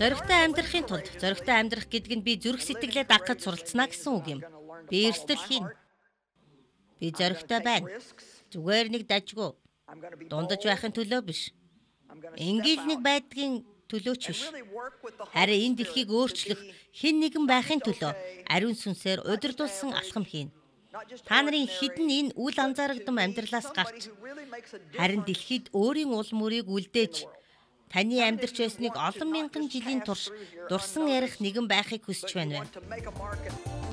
Зоригтой амьдрахын тулд зоригтой амьдрах гэдэг нь би зүрх сэтгэлээ дагахад суралцсна гэсэн үг юм. Би эрсдэл хийн. Би зоригтой байна. Зүгээр нэг дажгүй. Дундаж байхын төлөө биш. Ингээл нэг байдгийн төлөөч биш. Харин энэ дэлхийг өөрчлөх хэн нэгэн байхын төлөө ариун сүнсээр удирдуулсан алхам хийнэ. Та нарын хідэн энэ үл анзаарагдсан амьдралаас гарч харин дэлхийд өөрийн ул мөрийг үлдээж таны амьдарч байсныг олон мянган жилийн турш дурсан ярих нэгэн байхыг хүсэж байна вэ?